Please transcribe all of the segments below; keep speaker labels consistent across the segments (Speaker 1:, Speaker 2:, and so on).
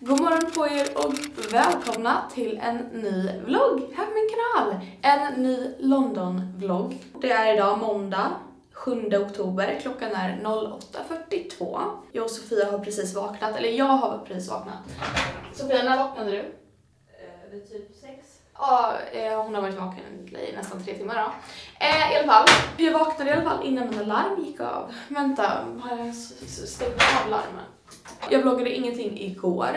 Speaker 1: God morgon på er och välkomna till en ny vlogg här på min kanal. En ny London-vlogg. Det är idag måndag 7 oktober, klockan är 08.42. Jag och Sofia har precis vaknat, eller jag har precis vaknat. Sofia, när vaknade du?
Speaker 2: Eh, vid typ sex.
Speaker 1: Ja, eh, hon har varit vaken i nästan tre timmar då. Eh, I alla fall, jag vaknade i alla fall innan mina larm gick av. Vänta, har jag stängt av larmen? Jag vloggade ingenting igår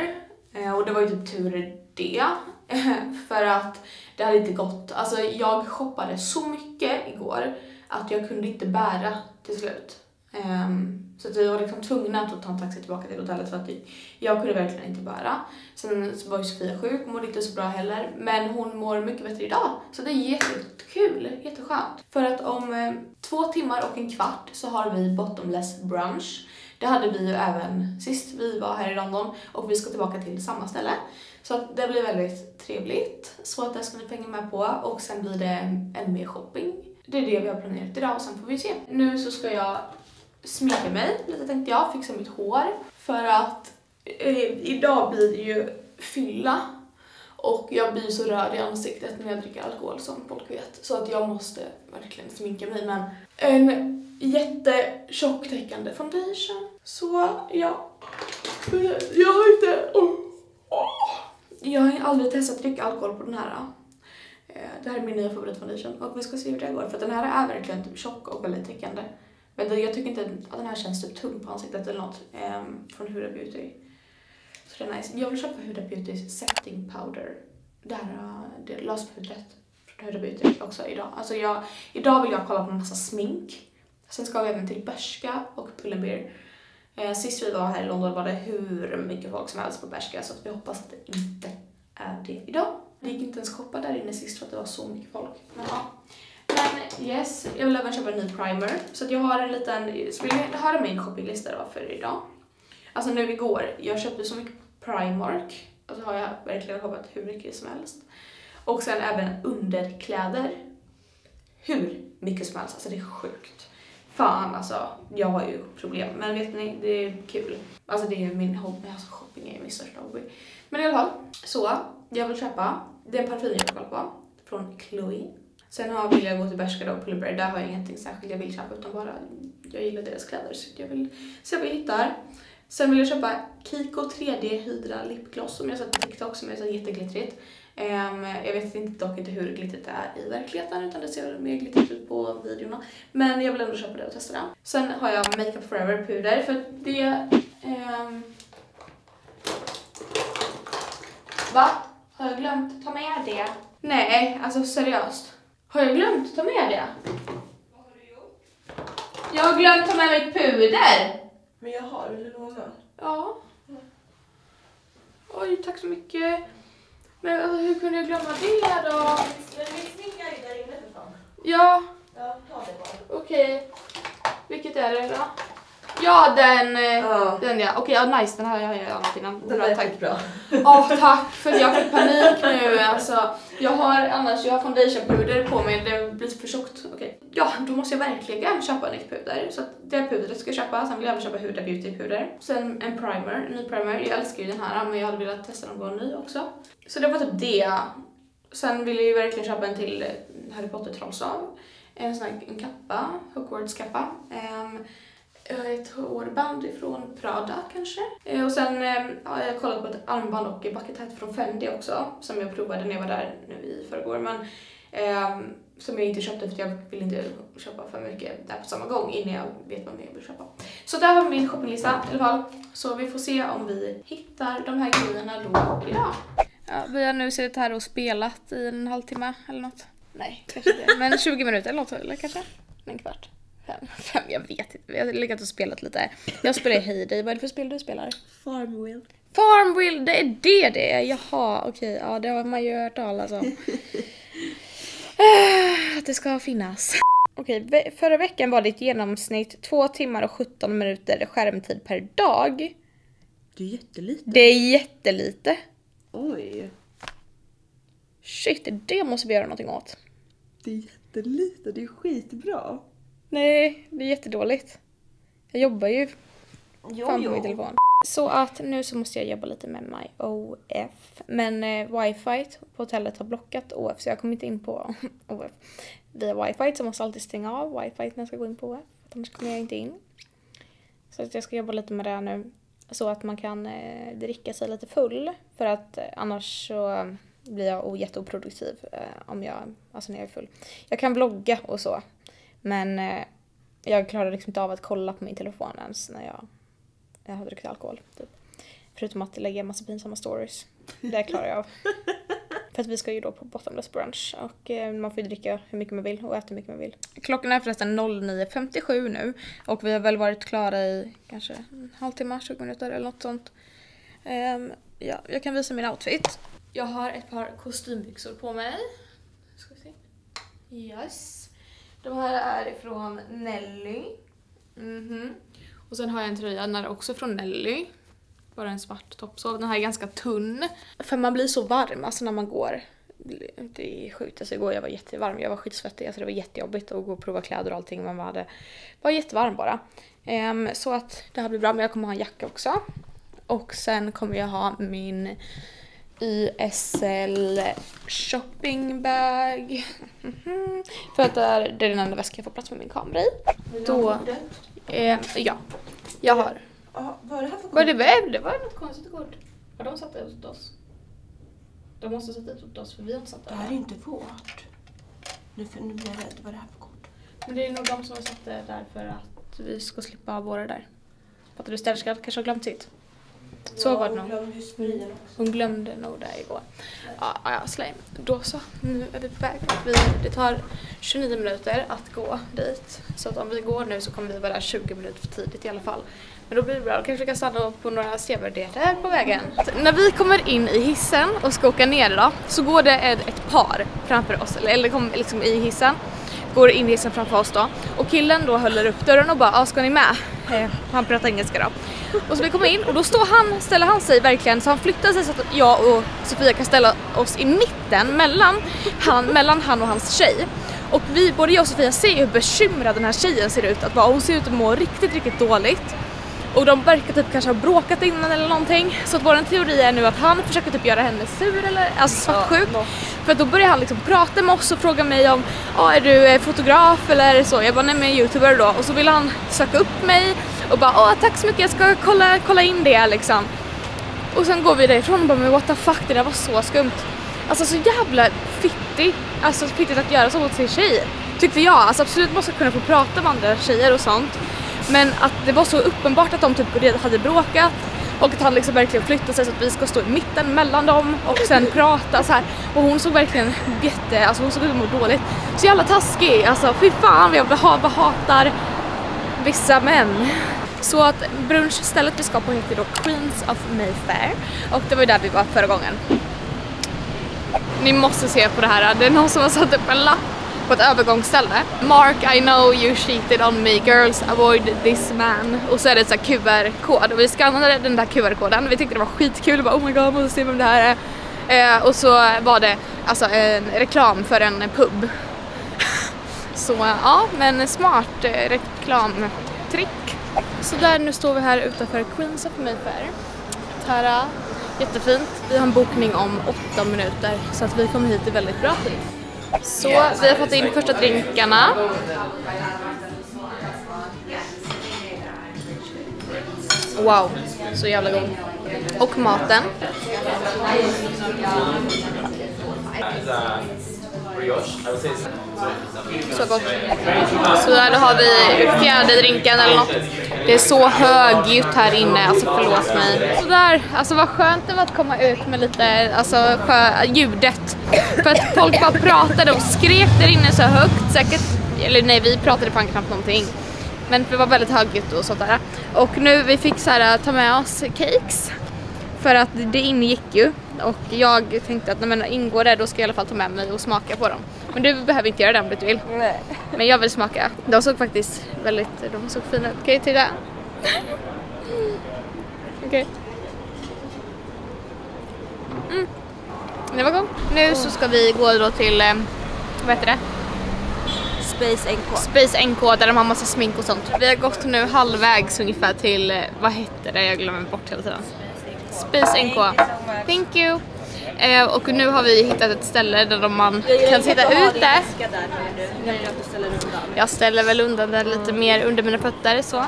Speaker 1: eh, och det var ju typ tur det. För att det hade inte gått. Alltså jag shoppade så mycket igår att jag kunde inte bära till slut. Ehm, så att vi var liksom tvungna att ta en taxi tillbaka till hotellet för att jag kunde verkligen inte bära. Sen så var ju Sofia sjuk, och mådde inte så bra heller. Men hon mår mycket bättre idag. Så det är jättekul, jätteskönt. För att om eh, två timmar och en kvart så har vi bottomless brunch. Det hade vi ju även sist vi var här i London och vi ska tillbaka till samma ställe. Så att det blir väldigt trevligt. Så att det ska ni få hänga med på och sen blir det ännu mer shopping. Det är det vi har planerat idag och sen får vi se. Nu så ska jag sminka mig lite tänkte jag, fixa mitt hår. För att eh, idag blir det ju fylla och jag blir så röd i ansiktet när jag dricker alkohol som folk vet. Så att jag måste verkligen sminka mig men. en jättetjock täckande foundation. Så ja, jag har inte... Oh. Oh. Jag har aldrig testat att dricka alkohol på den här. Äh. Det här är min nya favoritfoundation och vi ska se hur det går för att den här är verkligen typ tjock och väldigt täckande. Men jag tycker inte att den här känns typ tung på ansiktet eller något ehm, från Huda Beauty. Så det är nice. Jag vill köpa Huda Beautys setting powder. Det här uh, det löspudret från Huda Beauty också idag. Alltså jag, idag vill jag kolla på en massa smink. Sen ska vi även till Bershka och Pull&Bear. Eh, sist vi var här i London var det hur mycket folk som helst på Bershka så att vi hoppas att det inte är det idag. Det gick inte ens shoppa där inne sist för att det var så mycket folk. Men ja. Men yes, jag vill även köpa en ny primer. Så att jag har en liten, så vill jag höra min shoppinglista då för idag. Alltså nu igår, jag köpte så mycket Primark. Alltså har jag verkligen shoppat hur mycket som helst. Och sen även underkläder. Hur mycket som helst, alltså det är sjukt. Fan alltså, jag har ju problem. Men vet ni, det är kul. Alltså det är min hobby, alltså shopping är min största hobby. Men i alla fall, så jag vill köpa, den parfym jag vill på. Från Chloe. Sen har, vill jag gå till Bershka och Pullberry, Där har jag ingenting särskilt jag vill köpa utan bara jag gillar deras kläder så jag vill se vad jag hittar. Sen vill jag köpa Kiko 3D Hydra lipgloss som jag sett på TikTok som är så jätteglittrigt. Jag vet inte, dock inte hur glittrigt det är i verkligheten utan det ser mer glittrigt ut på videorna. Men jag vill ändå köpa det och testa det. Sen har jag Makeup Forever puder för det... ehm, Va? Har jag glömt ta med det? Nej, alltså seriöst. Har jag glömt ta med det?
Speaker 2: Vad har du gjort?
Speaker 1: Jag har glömt ta med mitt puder!
Speaker 2: Men jag har, vill du låna?
Speaker 1: Ja. Oj, tack så mycket. Men alltså, hur kunde jag glömma det då?
Speaker 2: Men mitt sminkar är där inne för fan.
Speaker 1: Ja,
Speaker 2: Ja, ta det bara.
Speaker 1: okej. Vilket är det då? Ja, den... eh,
Speaker 2: Ja.
Speaker 1: Den ja. Okej, ja, nice. Den här har jag annat innan.
Speaker 2: Den
Speaker 1: Bra,
Speaker 2: är
Speaker 1: tack.
Speaker 2: skitbra.
Speaker 1: Ja, tack för jag fick panik nu. Alltså, jag har annars jag har foundationpuder på mig, det blir för tjockt. Okej. Ja, då måste jag verkligen köpa nytt puder. Så att det pudret ska jag köpa. Sen vill jag även köpa Huda Beauty puder. Sen en primer, en ny primer. Jag älskar ju den här men jag hade velat testa någon ny också. Så det var typ det. Sen vill jag ju verkligen köpa en till Harry Potter trollstav. En sån här en kappa, Hogwarts kappa. Um, ett hårband ifrån Prada kanske. Eh, och sen eh, har jag kollat på ett armband och bucket hat från Fendi också som jag provade när jag var där nu i förrgår. Men ehm, som jag inte köpte för jag vill inte köpa för mycket där på samma gång innan jag vet vad mer jag vill köpa. Så där har vi min shoppinglista i alla fall. Så vi får se om vi hittar de här grejerna då idag. Ja, vi har nu suttit här och spelat i en halvtimme eller något. Nej, kanske inte. Men 20 minuter eller något, eller kanske? En kvart. Fem, fem, jag vet inte. Vi har legat och spelat lite. Jag spelar Heyday. Vad är det för spel du spelar?
Speaker 2: Farmville.
Speaker 1: Farmville, det är det det är. Jaha, okej. Ja, det har man ju hört talas om. Eh, Att det ska finnas. Okej, förra veckan var ditt genomsnitt 2 timmar och 17 minuter skärmtid per dag.
Speaker 2: Det är jättelite.
Speaker 1: Det är jättelite.
Speaker 2: Oj.
Speaker 1: Shit, det måste vi göra någonting åt.
Speaker 2: Det är jättelite, det är skitbra.
Speaker 1: Nej, det är jättedåligt. Jag jobbar ju
Speaker 2: Jo,
Speaker 1: fan på min telefon. Så att nu så måste jag jobba lite med My OF. Men eh, wifi på hotellet har blockat OF så jag kommer inte in på OF via wifi. Så jag måste alltid stänga av wifi när jag ska gå in på OF. Annars kommer jag inte in. Så att jag ska jobba lite med det nu. Så att man kan eh, dricka sig lite full. För att eh, annars så blir jag jätteoproduktiv eh, om jag, alltså när jag är full. Jag kan vlogga och så. Men eh, jag klarar liksom inte av att kolla på min telefon ens när jag, jag har druckit alkohol. Typ. Förutom att lägga massa pinsamma stories. Det klarar jag av. För att vi ska ju då på bottomless brunch och eh, man får ju dricka hur mycket man vill och äta hur mycket man vill. Klockan är förresten 09.57 nu och vi har väl varit klara i kanske en halvtimme, 20 minuter eller något sånt. Ehm, ja, jag kan visa min outfit. Jag har ett par kostymbyxor på mig. Ska vi se. Yes. De här är ifrån Nelly. Mhm. Och sen har jag en tröja, den är också från Nelly. Bara en svart toppsov. Den här är ganska tunn. För man blir så varm alltså när man går. Det är sjukt. Alltså igår jag var jättevarm. Jag var skitsvettig. Alltså det var jättejobbigt att gå och prova kläder och allting. Man hade, var jättevarm bara. Ehm, så att det här blir bra. Men jag kommer ha en jacka också. Och sen kommer jag ha min YSL shoppingbag. Mhm. För att det är, det är den enda väskan jag får plats med min kamera i. Då, eh, ja. Jag har.
Speaker 2: Ja, vad är det här för
Speaker 1: Vad det var, det var något konstigt kort. Har de satt det åt oss? De måste sätta det åt oss för vi har inte satt
Speaker 2: Det här är inte vårt. Nu, för, nu blir jag rädd. Vad är det här för kort?
Speaker 1: Men det är nog de som har satt det där för att vi ska slippa ha våra där. Fattar du? Städerskan kanske har glömt sitt. Så var det nog.
Speaker 2: glömde ju spriten också.
Speaker 1: Hon glömde nog det igår. Ja, ja, slay. Då så. Nu är vi på väg. Vi, det tar 29 minuter att gå dit. Så att om vi går nu så kommer vi vara där 20 minuter för tidigt i alla fall. Men då blir det bra. Då kanske vi kan stanna på några sevärdheter på vägen. När vi kommer in i hissen och ska åka ner då så går det ett, par framför oss. Eller, eller kommer liksom i hissen. Går in i hissen framför oss då. Och killen då håller upp dörren och bara ah, ska ni med? Han pratar engelska då. Och så vi kommer in och då står han, ställer han sig verkligen så han flyttar sig så att jag och Sofia kan ställa oss i mitten mellan han, mellan han och hans tjej. Och vi, både jag och Sofia ser hur bekymrad den här tjejen ser ut. Att bara, hon ser ut att må riktigt, riktigt dåligt. Och de verkar typ kanske ha bråkat innan eller någonting. Så att vår teori är nu att han försöker typ göra henne sur eller alltså svartsjuk. För att då börjar han liksom prata med oss och fråga mig om ah, är du eh, fotograf eller så. Jag bara nej men youtuber då. Och så vill han söka upp mig och bara åh tack så mycket jag ska kolla, kolla in det liksom. Och sen går vi därifrån och bara men what the fuck det där var så skumt. Alltså så jävla fittig, alltså fittigt att göra så mot sin tjej. Tyckte jag. Alltså absolut man ska kunna få prata med andra tjejer och sånt. Men att det var så uppenbart att de typ redan hade bråkat och att han liksom verkligen flyttade sig så att vi ska stå i mitten mellan dem och sen prata så här. Och hon såg verkligen jätte, alltså hon såg ut att må dåligt. Så jävla taskig, alltså fy fan vad jag hatar vissa män. Så att brunchstället vi ska på heter då Queens of Mayfair och det var ju där vi var förra gången. Ni måste se på det här, det är någon som har satt upp en lapp på ett övergångsställe. Mark, I know you cheated on me, girls avoid this man. Och så är det så QR-kod och vi skannade den där QR-koden, vi tyckte det var skitkul, vi bara oh my god, måste se vem det här är. Eh, och så var det alltså en reklam för en pub. Så ja, men smart eh, reklamtrick. Så där, nu står vi här utanför Queens of Mayfair. Tara, jättefint. Vi har en bokning om åtta minuter så att vi kommer hit i väldigt bra tid. Så vi har fått in första drinkarna. Wow, så jävla god. Och maten. Så gott. Så där då har vi fjärde drinken eller något. Det är så högljutt här inne, alltså förlåt mig. Så där, alltså vad skönt det var att komma ut med lite, alltså sjö, ljudet. För att folk bara pratade och skrek där inne så högt, säkert, eller nej vi pratade fan knappt någonting. Men det var väldigt högljutt och sånt där. Och nu, vi fick så här ta med oss cakes. För att det ingick ju. Och jag tänkte att nej, men ingår det då ska jag i alla fall ta med mig och smaka på dem. Men du behöver inte göra det om du inte vill.
Speaker 2: Nej.
Speaker 1: Men jag vill smaka. De såg faktiskt väldigt, de såg fina ut. Okej, titta. Okej. Mm. Det var gott. Nu så ska vi gå då till, eh, vad heter det?
Speaker 2: Space NK.
Speaker 1: Space NK där de har massa smink och sånt. Vi har gått nu halvvägs ungefär till, eh, vad heter det? Jag glömmer bort hela tiden. Space NK. Thank you. Eh, och nu har vi hittat ett ställe där man kan sitta ute. Jag ställer väl undan den lite mer under mina fötter så.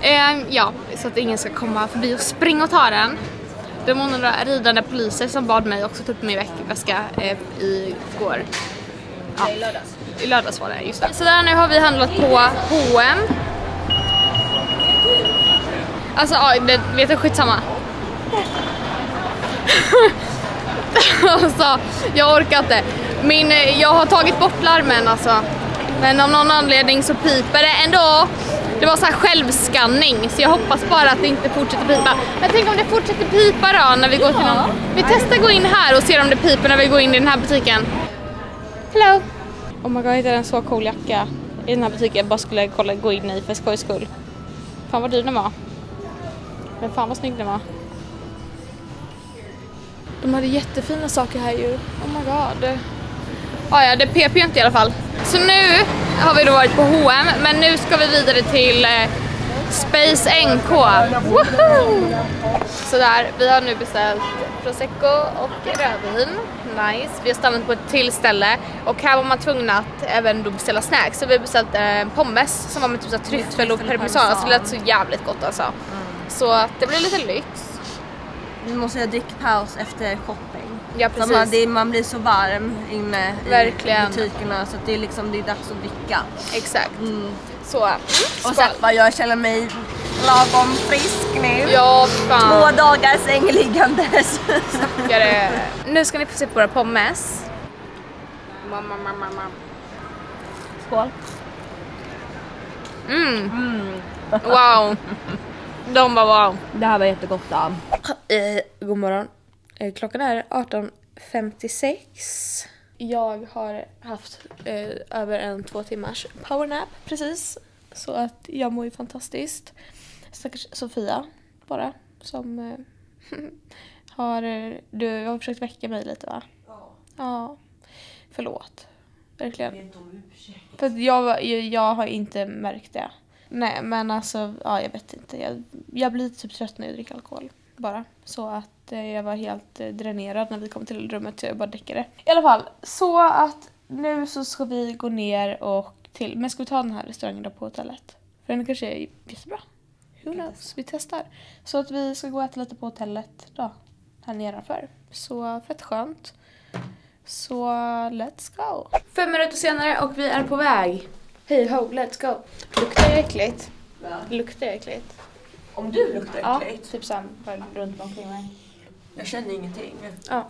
Speaker 1: Eh, ja, så att ingen ska komma förbi och springa och ta den. Det var några ridande poliser som bad mig också ta upp min väska eh, igår. Ja.
Speaker 2: I lördags.
Speaker 1: I lördags var det, just det. Så där nu har vi handlat på H&M. Alltså ja, det, vet du, skitsamma. alltså, jag orkar inte. Min, eh, jag har tagit bort larmen alltså. Men av någon anledning så piper det ändå. Det var så här självskanning så jag hoppas bara att det inte fortsätter pipa. Men tänk om det fortsätter pipa då när vi går till någon. Vi testar gå in här och ser om det piper när vi går in i den här butiken. Hello! Oh my god, jag hittade en så cool jacka i den här butiken. Jag bara skulle kolla, gå in i för skojs skull. Fan vad dyr den var. Men fan vad snygg den var. De hade jättefina saker här ju. Oh my god. Ah, ja, det pep ju inte i alla fall. Så nu har vi då varit på H&M men nu ska vi vidare till eh, Space NK. Woho! Sådär, vi har nu beställt prosecco och rödvin. Nice. Vi har stannat på ett till ställe och här var man tvungna att även då beställa snacks. Så vi har beställt eh, pommes som var med typ så tryffel och parmesan. Alltså det lät så jävligt gott alltså. Så att det blir lite lyx.
Speaker 2: Vi måste ha drickpaus efter shopping.
Speaker 1: Ja
Speaker 2: Så man,
Speaker 1: precis.
Speaker 2: det, man blir så varm inne
Speaker 1: Verkligen.
Speaker 2: i butikerna så det är liksom det är dags att dricka.
Speaker 1: Exakt.
Speaker 2: Mm.
Speaker 1: Så. Mm,
Speaker 2: Och
Speaker 1: skål.
Speaker 2: sen vad jag känner mig lagom frisk nu.
Speaker 1: Ja
Speaker 2: Två
Speaker 1: fan.
Speaker 2: dagar sängliggandes.
Speaker 1: Stackare. Nu ska ni få se på våra pommes. Mam, mam, mam, mam, mam.
Speaker 2: Skål.
Speaker 1: Mm. Wow. De var wow.
Speaker 2: Det här var jättegott då.
Speaker 1: Eh, god morgon. Eh, klockan är 18.56. Jag har haft eh, över en två timmars powernap precis. Så att jag mår ju fantastiskt. Stackars Sofia bara som eh, har, du har försökt väcka mig lite va? Ja. Förlåt. Verkligen. För jag, jag, jag har inte märkt det. Nej men alltså, ja jag vet inte. Jag, jag blir typ trött när jag dricker alkohol. Bara. Så att eh, jag var helt eh, dränerad när vi kom till rummet så jag bara däckade. I alla fall, så att nu så ska vi gå ner och till, men ska vi ta den här restaurangen då på hotellet? För den kanske är jättebra. Who knows? Vi testar. Så att vi ska gå och äta lite på hotellet då. Här nedanför. Så fett skönt. Så let's go. Fem minuter senare och vi är på väg. Hej ho, let's go. Luktar det äckligt? Luktar det äckligt?
Speaker 2: Om du luktar
Speaker 1: Ja, typ såhär runt omkring mig.
Speaker 2: Jag känner ingenting.
Speaker 1: Ja.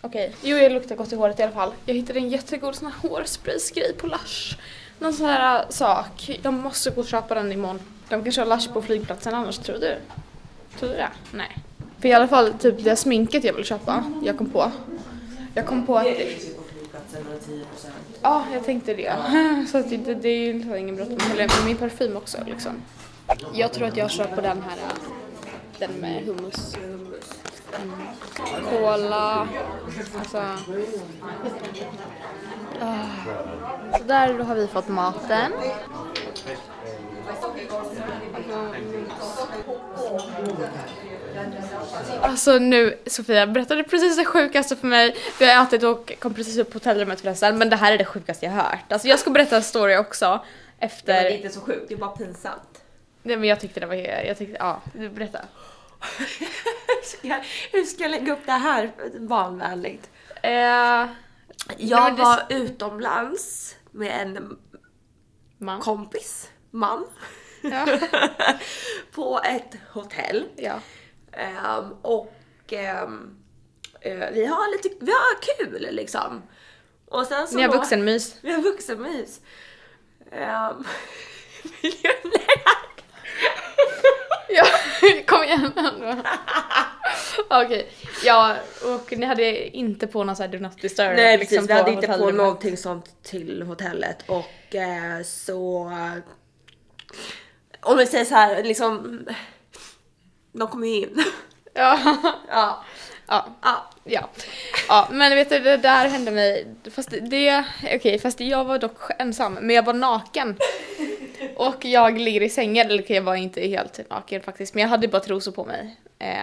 Speaker 1: Okej. Jo, jag luktar gott i håret i alla fall. Jag hittade en jättegod sån här hårspraysgrej på Lush. Någon sån här äh, sak. Jag måste gå och köpa den imorgon. De kanske har Lush på flygplatsen annars, tror du? Tror du det? Nej. För i alla fall typ det sminket jag vill köpa, jag kom på. Jag kom på att...
Speaker 3: Flygplatsen och 10
Speaker 1: Ja, jag tänkte det. Så att det, det är ju liksom ingen bråttom heller. Men min parfym också liksom. Jag tror att jag kör på den här, den med hummus. Mm. Cola, alltså. Ah. Så där har vi fått maten. Alltså nu, Sofia berättade precis det sjukaste för mig. Vi har ätit och kom precis upp på hotellrummet förresten, men det här är det sjukaste jag hört. Alltså jag ska berätta en story också.
Speaker 2: Det är
Speaker 1: Efter...
Speaker 2: inte så sjukt, det är bara pinsamt.
Speaker 1: Nej men jag tyckte det var, jag tyckte, ja, berätta.
Speaker 2: Hur ska jag lägga upp det här barnvänligt?
Speaker 1: Eh,
Speaker 2: Jag
Speaker 1: men det-
Speaker 2: var utomlands med en
Speaker 1: man.
Speaker 2: kompis, man,
Speaker 1: Ja.
Speaker 2: på ett hotell.
Speaker 1: ja.
Speaker 2: Ehm, och ehm, eh, vi har lite, vi har kul liksom. Och sen så
Speaker 1: Ni har
Speaker 2: då-
Speaker 1: vuxenmys.
Speaker 2: Vi har vuxenmys. Um.
Speaker 1: Ja, kom igen ändå. Okej, ja och ni hade inte på någon sån här do not disturb
Speaker 2: Nej
Speaker 1: liksom,
Speaker 2: precis, vi hade inte på någonting sånt till hotellet och eh, så... Om vi säger så här, liksom... De kommer ju in.
Speaker 1: Ja.
Speaker 2: ja.
Speaker 1: Ja, ja, ja. Ja, men vet du, det där hände mig, fast det- okej, fast jag var dock ensam, men jag var naken. Och jag ligger i sängen, eller jag var inte helt naken faktiskt, men jag hade bara trosor på mig.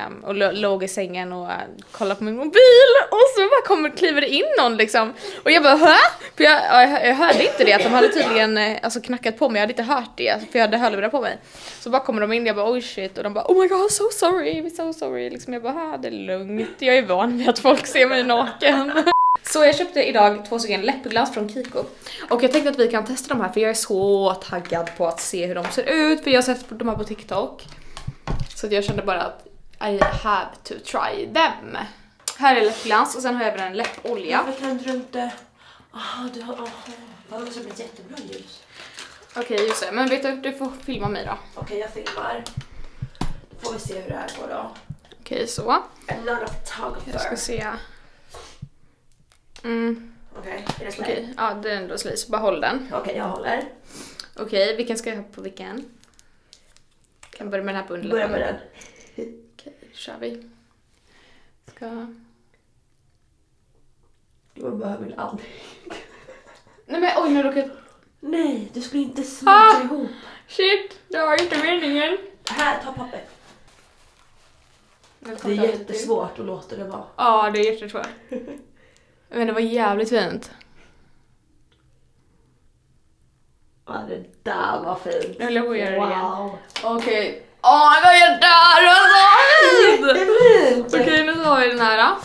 Speaker 1: Um, och låg i sängen och eh, kollade på min mobil och så bara kommer, kliver det in någon liksom. Och jag bara Hä? För jag, jag, jag hörde inte det, att de hade tydligen eh, alltså, knackat på mig, jag hade inte hört det för jag hade hörlurar på mig. Så bara kommer de in, och jag bara oj shit och de bara oh my god so sorry, we're so sorry. Liksom jag bara det är lugnt, jag är van vid att folk ser mig naken. Så jag köpte idag två stycken läppglans från Kiko. Och jag tänkte att vi kan testa de här för jag är så taggad på att se hur de ser ut för jag har sett de här på TikTok. Så jag kände bara att I have to try them. Här är läppglans och sen har jag även en läppolja.
Speaker 3: Varför tänder du inte... Aha, du har... Aha. Det som ett jättebra ljus.
Speaker 1: Okej just det, men vet du, du får filma mig då.
Speaker 3: Okej, jag filmar. Då får vi se hur det här går då.
Speaker 1: Okej så.
Speaker 3: I'm not a photographer.
Speaker 1: Jag ska se. Mm,
Speaker 3: Okej, är det
Speaker 1: okej.
Speaker 3: släkt?
Speaker 1: Ja, det är ändå slut, så bara håll den.
Speaker 3: Okej, jag håller.
Speaker 1: Okej, vilken ska jag ha på vilken? Kan börja med den här på
Speaker 3: Börja med den.
Speaker 1: Okej, kör vi. Ska...
Speaker 3: Du behöver väl aldrig...
Speaker 1: Nej men oj, nu råkade jag...
Speaker 3: Nej, du skulle inte
Speaker 1: Ah!
Speaker 3: smaka ihop.
Speaker 1: Shit, det var inte meningen.
Speaker 3: Här, ta papper. Det är jättesvårt att låta det vara.
Speaker 1: Ja, det är jättesvårt. Men det var jävligt fint.
Speaker 3: Ja, det där var fint.
Speaker 1: Jag höll på att göra det igen.
Speaker 3: Wow.
Speaker 1: Okej. Åh, vad är det där? Det var så fint!
Speaker 3: Jättefint!
Speaker 1: Okej, nu tar vi den här då.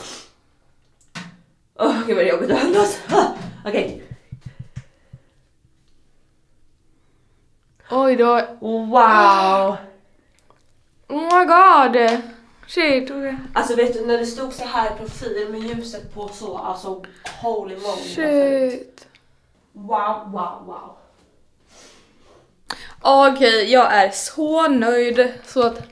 Speaker 3: Åh, gud vad det är jobbigt att andas. Ah, Okej.
Speaker 1: Oj då.
Speaker 3: Wow!
Speaker 1: Oh my god. Shit. okej.
Speaker 3: Alltså vet du, när det stod så här i profil med ljuset på så, alltså holy moly.
Speaker 1: Shit.
Speaker 3: Wow, wow, wow.
Speaker 1: Okej, jag är så nöjd så att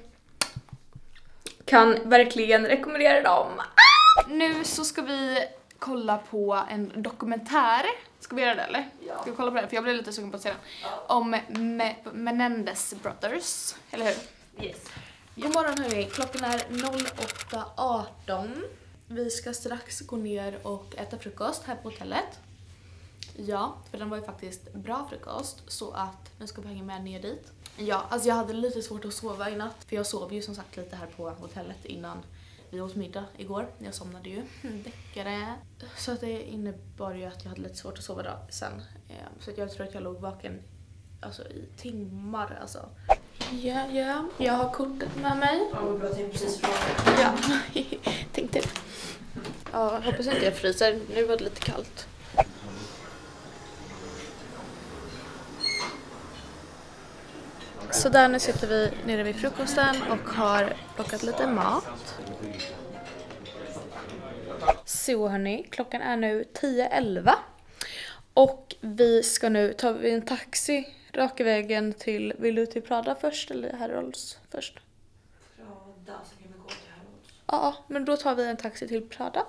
Speaker 1: kan verkligen rekommendera dem. Ah! Nu så ska vi kolla på en dokumentär. Ska vi göra det eller?
Speaker 3: Ja.
Speaker 1: Ska vi kolla på den? För jag blev lite sugen på att se den. Om Me Menendez Brothers, eller hur?
Speaker 3: Yes.
Speaker 1: God morgon hörni, klockan är 08.18. Vi ska strax gå ner och äta frukost här på hotellet. Ja, för den var ju faktiskt bra frukost så att nu ska vi hänga med ner dit. Ja, alltså jag hade lite svårt att sova i natt för jag sov ju som sagt lite här på hotellet innan vi åt middag igår. Jag somnade ju. Väckare. Så att det innebar ju att jag hade lite svårt att sova då sen. Eh, Så att jag tror att jag låg vaken alltså, i timmar alltså. Ja, ja, jag har kortet med mig.
Speaker 3: Ja, vad bra, jag tänkte precis fråga.
Speaker 1: Ja, tänkte det. Ja, hoppas inte jag fryser. Nu var det lite kallt. Så där nu sitter vi nere vid frukosten och har plockat lite mat. Så hörni, klockan är nu 10.11 och vi ska nu ta en taxi raka vägen till, vill du till Prada först eller Harolds först?
Speaker 3: Prada, så kan vi gå till Harrods.
Speaker 1: Ja, men då tar vi en taxi till Prada.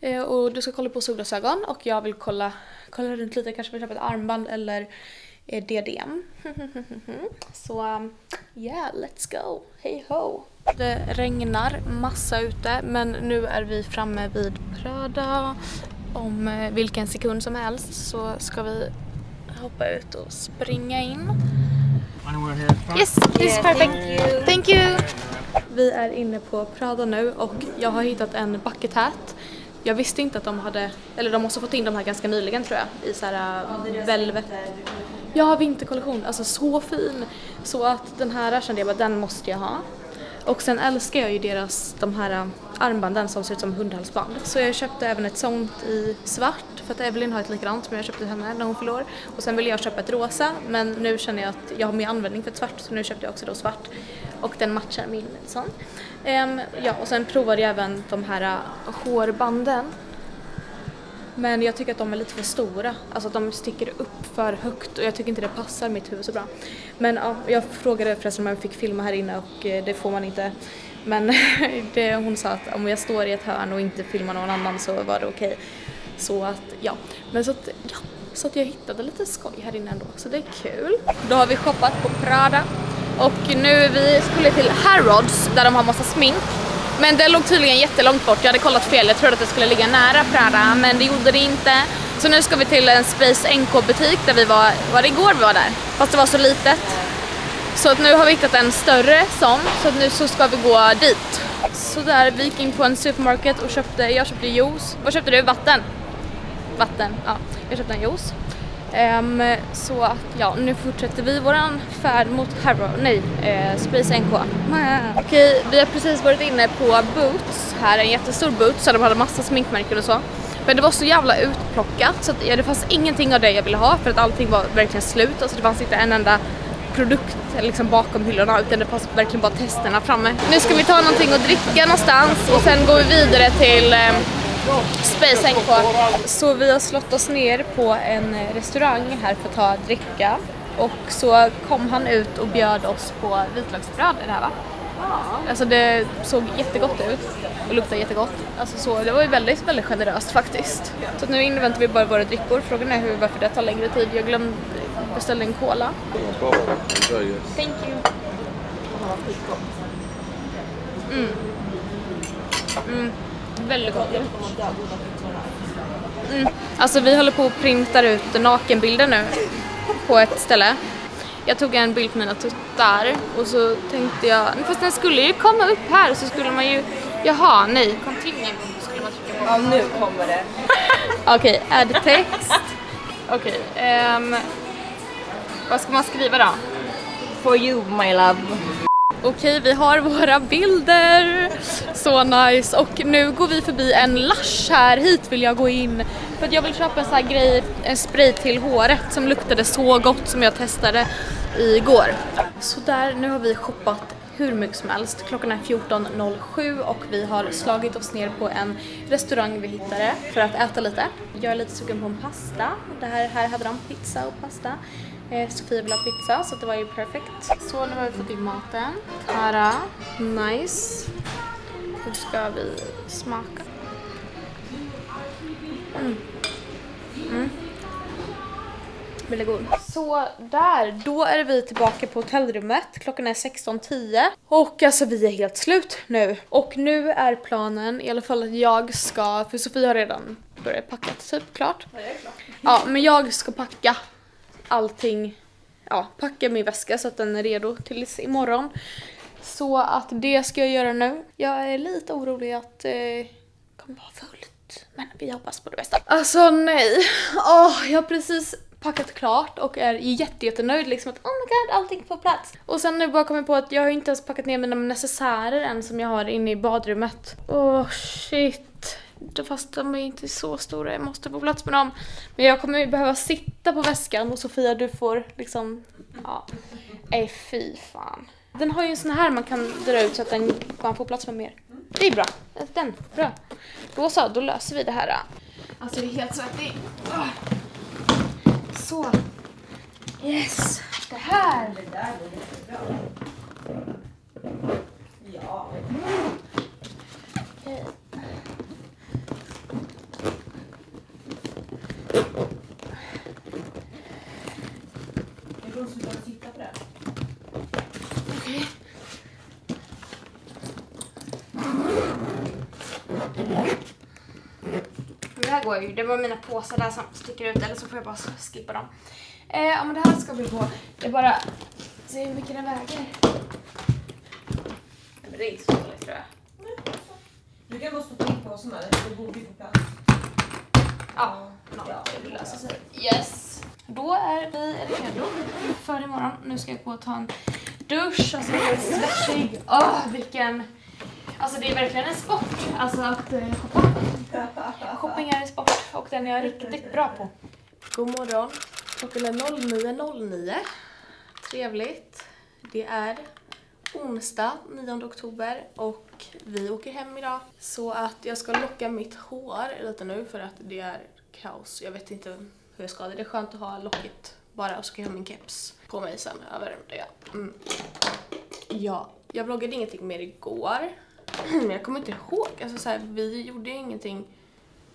Speaker 1: Eh, och du ska kolla på solglasögon och jag vill kolla, kolla runt lite, kanske vill köpa ett armband eller eh, DDM. Så um, yeah, let's go. Hej ho! Det regnar massa ute men nu är vi framme vid Prada. Om eh, vilken sekund som helst så ska vi hoppa ut och springa in. Yes, this is perfect. Thank you. Vi är inne på Prada nu och jag har hittat en bucket hat. Jag visste inte att de hade, eller de måste ha fått in de här ganska nyligen tror jag, i så här velvet. Ja, vinterkollektion, alltså så fin. Så att den här kände jag bara, den måste jag ha. Och sen älskar jag ju deras, de här armbanden som ser ut som hundhalsband. Så jag köpte även ett sånt i svart för att Evelyn har ett likadant som jag köpte till henne när hon fyllde år. Och sen ville jag köpa ett rosa men nu känner jag att jag har mer användning för ett svart så nu köpte jag också då svart. Och den matchar min sån. Ehm, ja och sen provade jag även de här uh, hårbanden. Men jag tycker att de är lite för stora, alltså att de sticker upp för högt och jag tycker inte det passar mitt huvud så bra. Men ja, jag frågade förresten om jag fick filma här inne och eh, det får man inte. Men det, hon sa att om jag står i ett hörn och inte filmar någon annan så var det okej. Så att ja, men så att ja, så att jag hittade lite skoj här inne ändå så det är kul. Då har vi shoppat på Prada och nu vi skulle till Harrods där de har massa smink. Men det låg tydligen jättelångt bort, jag hade kollat fel, jag trodde att det skulle ligga nära Prada men det gjorde det inte. Så nu ska vi till en Space NK butik där vi var, var det igår vi var där? Fast det var så litet. Så att nu har vi hittat en större sån, så att nu så ska vi gå dit. Så där, vi gick in på en supermarket och köpte, jag köpte juice. Vad köpte du? Vatten? Vatten, ja. Jag köpte en juice. Um, så att ja, nu fortsätter vi våran färd mot Harrow, nej, eh, Space NK. Okej, vi har precis varit inne på Boots här, en jättestor Boots där de hade massa sminkmärken och så. Men det var så jävla utplockat så att ja, det fanns ingenting av det jag ville ha för att allting var verkligen slut. Alltså det fanns inte en enda produkt liksom bakom hyllorna utan det fanns verkligen bara testerna framme. Nu ska vi ta någonting att dricka någonstans och sen går vi vidare till eh, Space NK. Så vi har slått oss ner på en restaurang här för att ta dricka och så kom han ut och bjöd oss på vitlöksbröd är det här va? Alltså det såg jättegott ut och luktade jättegott. Alltså så, det var ju väldigt, väldigt generöst faktiskt. Så nu inväntar vi bara våra drickor. Frågan är hur, varför det tar längre tid. Jag glömde beställa en cola. Thank you. Mm. Mm. Väldigt gott. Mm. Alltså vi håller på att printa ut nakenbilder nu på ett ställe. Jag tog en bild på mina tuttar och så tänkte jag, fast den skulle ju komma upp här så skulle man ju, jaha nej, continue skulle man trycka på.
Speaker 2: Ja, nu kommer det.
Speaker 1: Okej, add text. Okej, ehm, vad ska man skriva då?
Speaker 2: For you my love.
Speaker 1: Okej, vi har våra bilder. Så nice. Och nu går vi förbi en Lush här. Hit vill jag gå in. För att jag vill köpa en sån här grej, en spray till håret som luktade så gott som jag testade igår. Så där, nu har vi shoppat hur mycket som helst. Klockan är 14.07 och vi har slagit oss ner på en restaurang vi hittade för att äta lite. Jag är lite sugen på en pasta. Det här, här hade de pizza och pasta. Eh, Sofia vill ha pizza så det var ju perfekt. Så nu har vi fått in maten. Tara, nice. Nu ska vi smaka. Mm. Mm. Väldigt god. Så där, då är vi tillbaka på hotellrummet. Klockan är 16.10 och alltså vi är helt slut nu. Och nu är planen i alla fall att jag ska, för Sofia har redan börjat packa typ klart. Ja, men jag ska packa allting, ja, packa min väska så att den är redo tills imorgon. Så att det ska jag göra nu. Jag är lite orolig att eh, det kommer vara fullt. Men vi hoppas på det bästa. Alltså nej. Åh, jag har precis packat klart och är jätte, jättenöjd liksom att oh my god allting på plats. Och sen nu bara kommit på att jag har inte ens packat ner mina necessärer än som jag har inne i badrummet. Åh shit. Fast de är inte så stora, jag måste få plats med dem. Men jag kommer ju behöva sitta på väskan och Sofia du får liksom, ja. Nej fy fan. Den har ju en sån här man kan dra ut så att den, man får plats med mer. Det är bra. Den, bra. Då så, då löser vi det här. Alltså jag är helt svettig. Så. Yes. Det här.
Speaker 2: Ja.
Speaker 1: Okej.
Speaker 2: Jag tror du ska titta på det.
Speaker 1: Okej. Det här går ju. Det var mina påsar där som sticker ut eller så får jag bara skippa dem. Eh, ja men det här ska bli på. Det är bara se hur mycket den väger. Men det är inte så farligt tror jag.
Speaker 2: Du kan bara stoppa in påsen där, det borde ju få plats.
Speaker 1: Ja, no, det löser sig. Yes. Då är vi redo för imorgon. Nu ska jag gå och ta en dusch. Alltså jag är svettig. Åh, vilken... Alltså det är verkligen en sport. Alltså att eh, shoppa. Shopping är en sport och den är jag riktigt bra på. God morgon. Klockan är 09.09. Trevligt. Det är onsdag 9 oktober och vi åker hem idag. Så att jag ska locka mitt hår lite nu för att det är kaos. Jag vet inte hur jag ska. Det är skönt att ha lockigt bara och så kan jag ha min keps på mig sen över det. Mm. Ja, jag vloggade ingenting mer igår. Men jag kommer inte ihåg. Alltså så här, vi gjorde ingenting.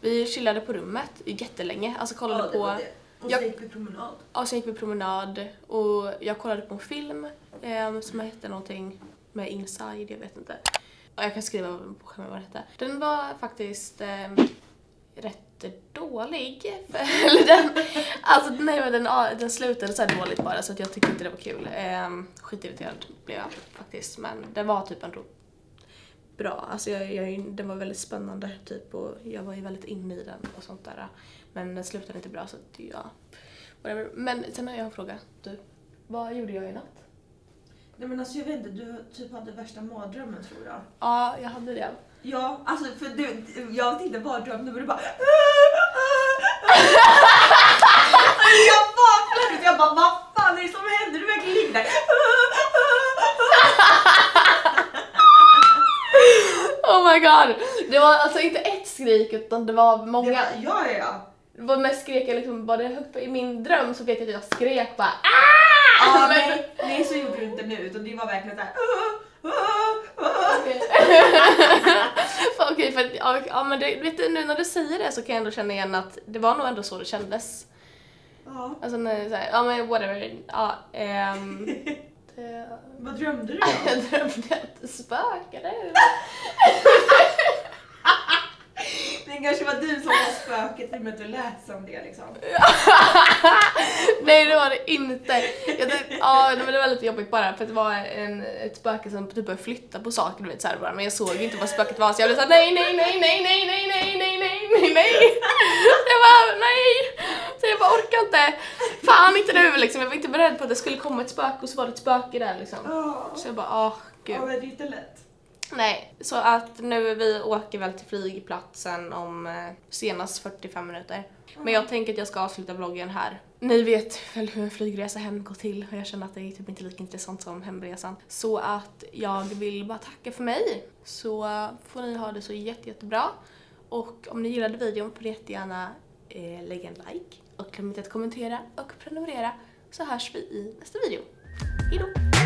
Speaker 1: Vi chillade på rummet jättelänge. Alltså kollade på...
Speaker 2: Och
Speaker 1: Jag-
Speaker 2: så gick vi promenad.
Speaker 1: Ja, sen gick vi promenad och jag kollade på en film eh, som hette någonting med Inside, jag vet inte. Ja, jag kan skriva på skärmen vad det hette. Den var faktiskt eh, rätt dålig. Eller den, alltså nej men den, ja, den slutade så dåligt bara så att jag tyckte inte det var kul. Eh, skitirriterad blev jag faktiskt men den var typ ändå bra. Alltså jag, jag, den var väldigt spännande typ och jag var ju väldigt inne i den och sånt där. Men den slutade inte bra så att ja, whatever. Men sen har jag en fråga. Du, vad gjorde jag i natt?
Speaker 2: Nej men alltså jag vet inte, du typ hade värsta mardrömmen tror jag.
Speaker 1: Ja, jag hade det.
Speaker 2: Ja, alltså för du, jag inte vad drömde men du bara Jag vaknade ut jag bara vad fan är det som händer? Du verkligen ligger där.
Speaker 1: Oh my god! Det var alltså inte ett skrik utan det var
Speaker 2: Det
Speaker 1: många.
Speaker 2: var, ja, ja.
Speaker 1: Det var mest skrek jag liksom, var det högt på, i min dröm så vet jag att jag skrek bara
Speaker 2: Ja,
Speaker 1: ah!
Speaker 2: nej, nej så gjorde du inte nu utan det var verkligen såhär
Speaker 1: Okej, För- Okej, för att, ja, ja men det, vet du, nu när du säger det så kan jag ändå känna igen att det var nog ändå så det kändes.
Speaker 2: Ja,
Speaker 1: Alltså när så här, ja men whatever, ja det,
Speaker 2: vad drömde du då?
Speaker 1: Jag drömde att det spökade.
Speaker 2: Det kanske var du som var spöket i och med att du läste om det liksom.
Speaker 1: Nej det var det inte. Jag, tyck- ja, det var lite jobbigt bara för det var en, ett spöke som typ började flytta på saker du vet så här bara, men jag såg inte vad spöket var så jag blev såhär nej nej nej nej nej nej nej nej nej nej nej. Jag bara nej. Så jag bara orkar inte. Fan inte nu liksom. Jag var inte beredd på att det skulle komma ett spöke och så var det ett spöke där liksom.
Speaker 2: Ja,
Speaker 1: Så jag bara åh gud.
Speaker 2: ja men det är inte lätt.
Speaker 1: Nej, så att nu vi åker väl till flygplatsen om eh, senast 45 minuter. Men jag tänker att jag ska avsluta vloggen här. Ni vet väl hur en flygresa hem går till och jag känner att det är typ inte lika intressant som hemresan. Så att jag vill bara tacka för mig. Så får ni ha det så jätte, jättebra. Och om ni gillade videon får ni jättegärna eh, lägga en like. Och glöm inte att kommentera och prenumerera så hörs vi i nästa video. Hejdå!